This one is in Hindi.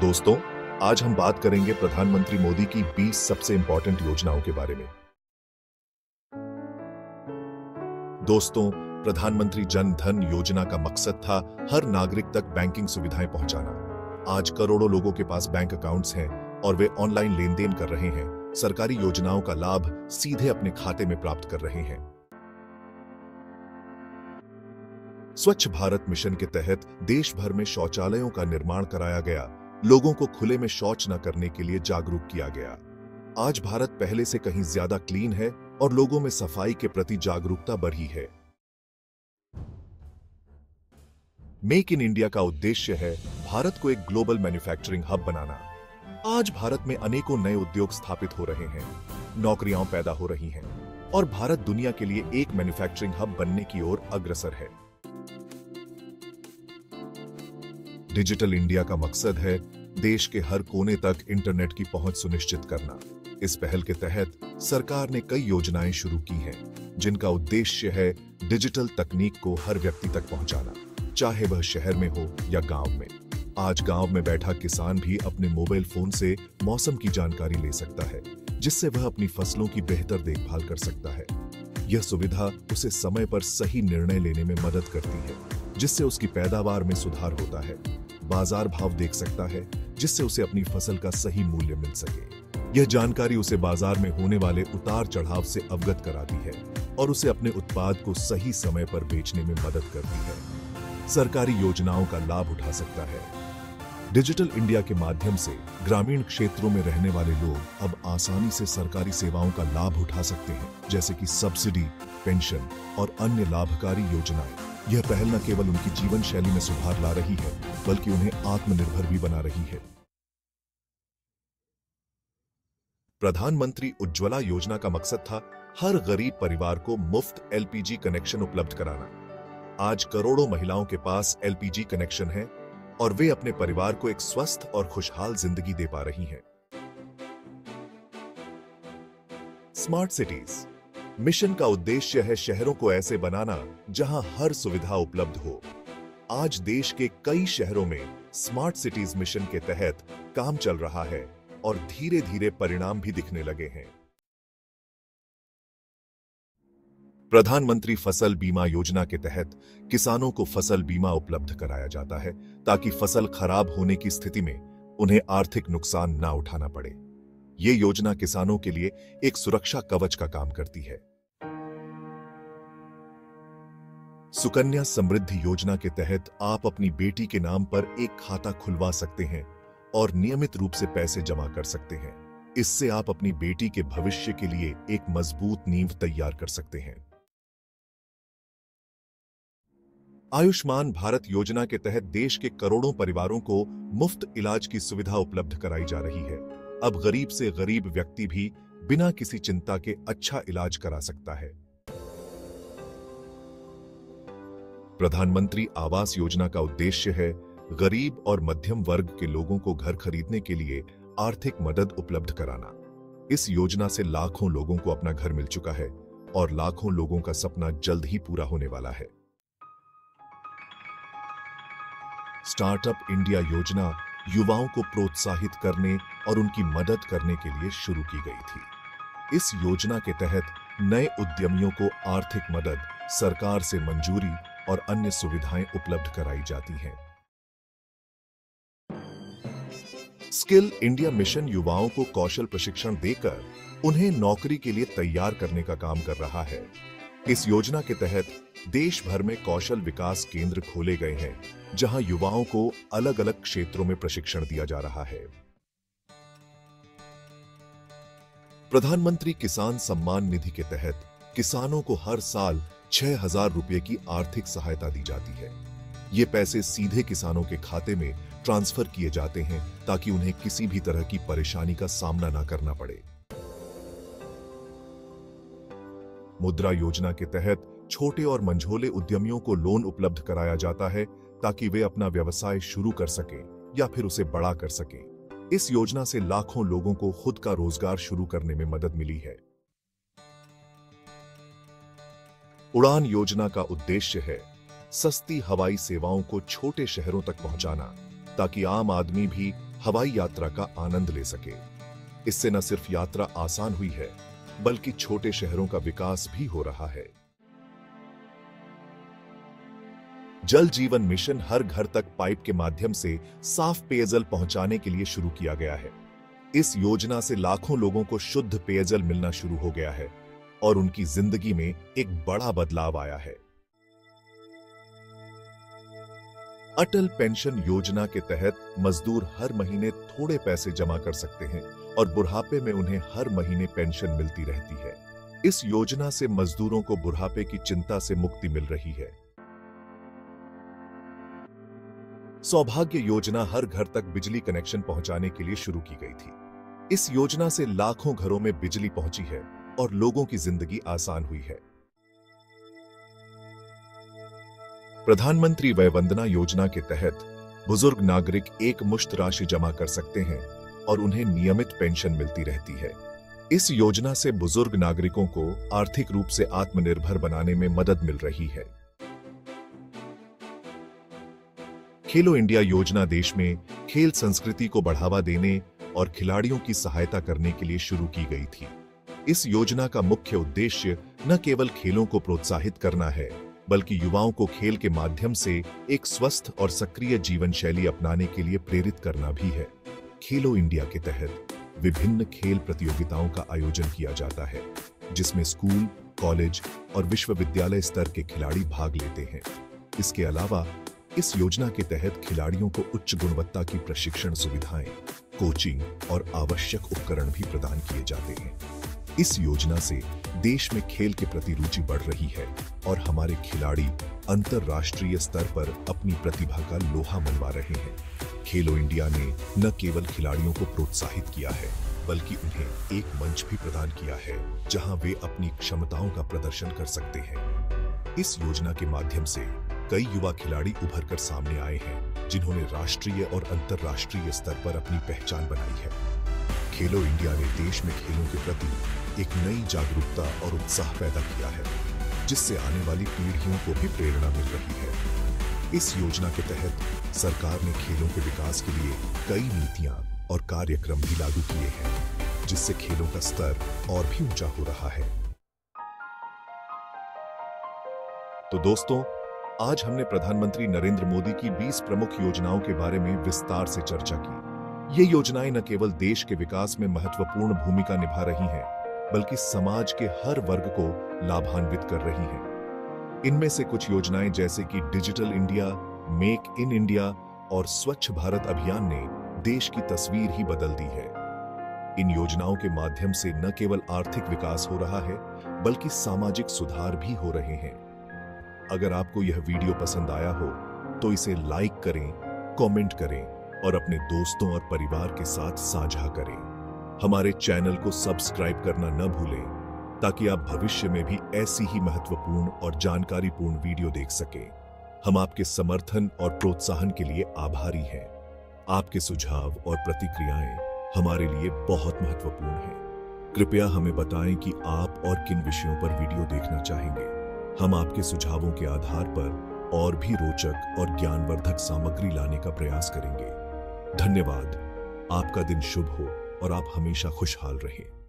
दोस्तों, आज हम बात करेंगे प्रधानमंत्री मोदी की 20 सबसे इंपॉर्टेंट योजनाओं के बारे में। दोस्तों, प्रधानमंत्री जन धन योजना का मकसद था हर नागरिक तक बैंकिंग सुविधाएँ पहुंचाना। आज करोड़ों लोगों के पास बैंक अकाउंट्स हैं और वे ऑनलाइन लेन देन कर रहे हैं। सरकारी योजनाओं का लाभ सीधे अपने खाते में प्राप्त कर रहे हैं। स्वच्छ भारत मिशन के तहत देश भर में शौचालयों का निर्माण कराया गया। लोगों को खुले में शौच न करने के लिए जागरूक किया गया। आज भारत पहले से कहीं ज़्यादा क्लीन है और लोगों में सफ़ाई के प्रति जागरूकता बढ़ी है। मेक इन इंडिया का उद्देश्य है भारत को एक ग्लोबल मैन्युफैक्चरिंग हब बनाना। आज भारत में अनेकों नए उद्योग स्थापित हो रहे हैं, नौकरियाँ पैदा हो रही हैं और भारत दुनिया के लिए एक मैन्युफैक्चरिंग हब बनने की ओर अग्रसर है। डिजिटल इंडिया का मकसद है देश के हर कोने तक इंटरनेट की पहुँच सुनिश्चित करना। इस पहल के तहत सरकार ने कई योजनाएँ शुरू की हैं, जिनका उद्देश्य है डिजिटल तकनीक को हर व्यक्ति तक पहुंचाना, चाहे वह शहर में हो या गाँव में। आज गाँव में बैठा किसान भी अपने मोबाइल फ़ोन से मौसम की जानकारी ले सकता है, जिससे वह अपनी फ़सलों की बेहतर देखभाल कर सकता है। यह सुविधा उसे समय पर सही निर्णय लेने में मदद करती है, जिससे उसकी पैदावार में सुधार होता है। बाज़ार भाव देख सकता है, जिससे उसे अपनी फ़सल का सही मूल्य मिल सके। यह जानकारी उसे बाज़ार में होने वाले उतार चढ़ाव से अवगत कराती है और उसे अपने उत्पाद को सही समय पर बेचने में मदद करती है। सरकारी योजनाओं का लाभ उठा सकता है। डिजिटल इंडिया के माध्यम से ग्रामीण क्षेत्रों में रहने वाले लोग अब आसानी से सरकारी सेवाओं का लाभ उठा सकते हैं, जैसे कि सब्सिडी, पेंशन और अन्य लाभकारी योजनाएँ। यह पहल न केवल उनकी जीवन शैली में सुधार ला रही है, बल्कि उन्हें आत्मनिर्भर भी बना रही है। प्रधानमंत्री उज्ज्वला योजना का मकसद था हर गरीब परिवार को मुफ़्त एलपीजी कनेक्शन उपलब्ध कराना। आज करोड़ों महिलाओं के पास एलपीजी कनेक्शन है और वे अपने परिवार को एक स्वस्थ और खुशहाल ज़िंदगी दे पा रही हैं। स्मार्ट सिटीज़ मिशन का उद्देश्य है शहरों को ऐसे बनाना जहाँ हर सुविधा उपलब्ध हो। आज देश के कई शहरों में स्मार्ट सिटीज़ मिशन के तहत काम चल रहा है और धीरे धीरे परिणाम भी दिखने लगे हैं। प्रधानमंत्री फ़सल बीमा योजना के तहत किसानों को फ़सल बीमा उपलब्ध कराया जाता है ताकि फ़सल खराब होने की स्थिति में उन्हें आर्थिक नुकसान ना उठाना पड़े। ये योजना किसानों के लिए एक सुरक्षा कवच का काम करती है। सुकन्या समृद्धि योजना के तहत आप अपनी बेटी के नाम पर एक खाता खुलवा सकते हैं और नियमित रूप से पैसे जमा कर सकते हैं। इससे आप अपनी बेटी के भविष्य के लिए एक मज़बूत नींव तैयार कर सकते हैं। आयुष्मान भारत योजना के तहत देश के करोड़ों परिवारों को मुफ़्त इलाज की सुविधा उपलब्ध कराई जा रही है। अब गरीब से गरीब व्यक्ति भी बिना किसी चिंता के अच्छा इलाज करा सकता है। प्रधानमंत्री आवास योजना का उद्देश्य है गरीब और मध्यम वर्ग के लोगों को घर खरीदने के लिए आर्थिक मदद उपलब्ध कराना। इस योजना से लाखों लोगों को अपना घर मिल चुका है और लाखों लोगों का सपना जल्द ही पूरा होने वाला है। स्टार्टअप इंडिया योजना युवाओं को प्रोत्साहित करने और उनकी मदद करने के लिए शुरू की गई थी। इस योजना के तहत नए उद्यमियों को आर्थिक मदद, सरकार से मंजूरी और अन्य सुविधाएँ उपलब्ध कराई जाती हैं। स्किल इंडिया मिशन युवाओं को कौशल प्रशिक्षण देकर उन्हें नौकरी के लिए तैयार करने का काम कर रहा है। इस योजना के तहत देश भर में कौशल विकास केंद्र खोले गए हैं, जहाँ युवाओं को अलग अलग क्षेत्रों में प्रशिक्षण दिया जा रहा है। प्रधानमंत्री किसान सम्मान निधि के तहत किसानों को हर साल छह हज़ार रुपए की आर्थिक सहायता दी जाती है। ये पैसे सीधे किसानों के खाते में ट्रांसफ़र किए जाते हैं ताकि उन्हें किसी भी तरह की परेशानी का सामना ना करना पड़े। मुद्रा योजना के तहत छोटे और मंझोले उद्यमियों को लोन उपलब्ध कराया जाता है ताकि वे अपना व्यवसाय शुरू कर सकें या फिर उसे बड़ा कर सकें। इस योजना से लाखों लोगों को खुद का रोज़गार शुरू करने में मदद मिली है। उड़ान योजना का उद्देश्य है सस्ती हवाई सेवाओं को छोटे शहरों तक पहुंचाना ताकि आम आदमी भी हवाई यात्रा का आनंद ले सके। इससे न सिर्फ़ यात्रा आसान हुई है, बल्कि छोटे शहरों का विकास भी हो रहा है। जल जीवन मिशन हर घर तक पाइप के माध्यम से साफ़ पेयजल पहुँचाने के लिए शुरू किया गया है। इस योजना से लाखों लोगों को शुद्ध पेयजल मिलना शुरू हो गया है और उनकी ज़िंदगी में एक बड़ा बदलाव आया है। अटल पेंशन योजना के तहत मजदूर हर महीने थोड़े पैसे जमा कर सकते हैं और बुढ़ापे में उन्हें हर महीने पेंशन मिलती रहती है। इस योजना से मजदूरों को बुढ़ापे की चिंता से मुक्ति मिल रही है। सौभाग्य योजना हर घर तक बिजली कनेक्शन पहुँचाने के लिए शुरू की गई थी। इस योजना से लाखों घरों में बिजली पहुँची है और लोगों की ज़िंदगी आसान हुई है। प्रधानमंत्री वय वंदना योजना के तहत बुज़ुर्ग नागरिक एक मुश्त राशि जमा कर सकते हैं और उन्हें नियमित पेंशन मिलती रहती है। इस योजना से बुज़ुर्ग नागरिकों को आर्थिक रूप से आत्मनिर्भर बनाने में मदद मिल रही है। खेलो इंडिया योजना देश में खेल संस्कृति को बढ़ावा देने और खिलाड़ियों की सहायता करने के लिए शुरू की गई थी। इस योजना का मुख्य उद्देश्य न केवल खेलों को प्रोत्साहित करना है, बल्कि युवाओं को खेल के माध्यम से एक स्वस्थ और सक्रिय जीवन शैली अपनाने के लिए प्रेरित करना भी है। खेलो इंडिया के तहत विभिन्न खेल प्रतियोगिताओं का आयोजन किया जाता है, जिसमें स्कूल, कॉलेज और विश्वविद्यालय स्तर के खिलाड़ी भाग लेते हैं। इसके अलावा इस योजना के तहत खिलाड़ियों को उच्च गुणवत्ता की प्रशिक्षण सुविधाएँ, कोचिंग और आवश्यक उपकरण भी प्रदान किए जाते हैं। इस योजना से देश में खेल के प्रति रुचि बढ़ रही है और हमारे खिलाड़ी अंतरराष्ट्रीय स्तर पर अपनी प्रतिभा का लोहा मनवा रहे हैं। खेलो इंडिया ने न केवल खिलाड़ियों को प्रोत्साहित किया है, बल्कि उन्हें एक मंच भी प्रदान किया है, जहाँ वे अपनी क्षमताओं का प्रदर्शन कर सकते हैं। इस योजना के माध्यम से कई युवा खिलाड़ी उभर कर सामने आए हैं, जिन्होंने राष्ट्रीय और अंतर्राष्ट्रीय स्तर पर अपनी पहचान बनाई है। खेलो इंडिया ने देश में खेलों के प्रति एक नई जागरूकता और उत्साह पैदा किया है, जिससे आने वाली पीढ़ियों को भी प्रेरणा मिल रही है। इस योजना के तहत सरकार ने खेलों के विकास के लिए कई नीतियाँ और कार्यक्रम भी लागू किए हैं, जिससे खेलों का स्तर और भी ऊँचा हो रहा है। तो दोस्तों आज हमने प्रधानमंत्री नरेंद्र मोदी की 20 प्रमुख योजनाओं के बारे में विस्तार से चर्चा की। ये योजनाएँ न केवल देश के विकास में महत्वपूर्ण भूमिका निभा रही हैं, बल्कि समाज के हर वर्ग को लाभान्वित कर रही हैं। इनमें से कुछ योजनाएँ जैसे कि digital India make in India और स्वच्छ भारत अभियान ने देश की तस्वीर ही बदल दी है। इन योजनाओं के माध्यम से न केवल आर्थिक विकास हो रहा है बल्कि सामाजिक सुधार भी हो रहे हैं। अगर आपको यह वीडियो पसंद आया हो तो इसे लाइक करें कमेंट करें और अपने दोस्तों और परिवार के साथ साझा करें। हमारे चैनल को सब्सक्राइब करना न भूलें, ताकि आप भविष्य में भी ऐसी ही महत्वपूर्ण और जानकारीपूर्ण वीडियो देख सकें। हम आपके समर्थन और प्रोत्साहन के लिए आभारी हैं। आपके सुझाव और प्रतिक्रियाएँ हमारे लिए बहुत महत्वपूर्ण हैं। कृपया हमें बताएँ कि आप और किन विषयों पर वीडियो देखना चाहेंगे। हम आपके सुझावों के आधार पर और भी रोचक और ज्ञानवर्धक सामग्री लाने का प्रयास करेंगे। धन्यवाद। आपका दिन शुभ हो और आप हमेशा खुशहाल रहें।